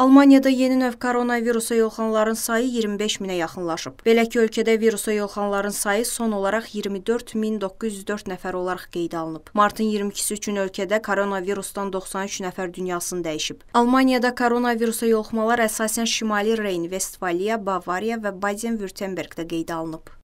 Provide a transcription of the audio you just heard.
Almaniyada yeni növ koronavirusa yoluxanların sayı 25 minə yaxınlaşıb. Belə ki, ölkədə virusa yoluxanların sayı son olaraq 24904 nəfər olaraq qeydə alınıb. Martın 22-si üçün ölkədə koronavirusdan 93 nəfər dünyasını dəyişib. Almaniyada koronavirusa yoluxmalar əsasən Şimali Reyn, Vestfaliya, Bavariya və Baden-Württembergdə qeydə alınıb.